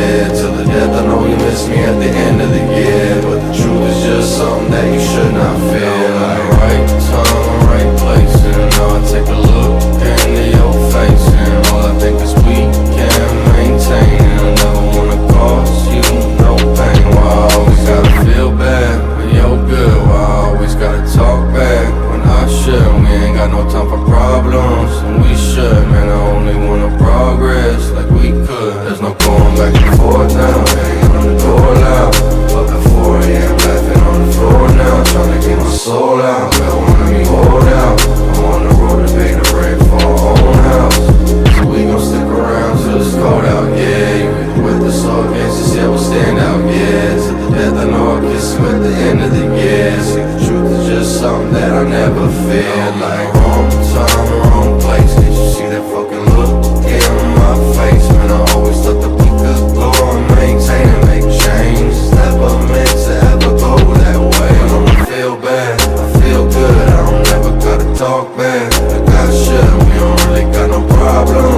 dead till the death I know you miss me at the end of the year. But the truth is just something that you should not feel Like right time, right place And now I take a look into your face. And all I think is we can maintain. And I never wanna cause you no pain. Why I always gotta feel bad when you're good. Why I always gotta talk back when I should. We ain't got no time for focus with the end of the year. See the truth is just something that I never feel Like wrong time, wrong place. Did you see that fucking look in my face? Man, I always thought that we could go and maintain and make change. It's never meant to ever go that way. I don't feel bad, I feel good. I don't ever gotta talk back I got shit, we don't really got no problem.